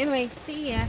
Anyway, see ya.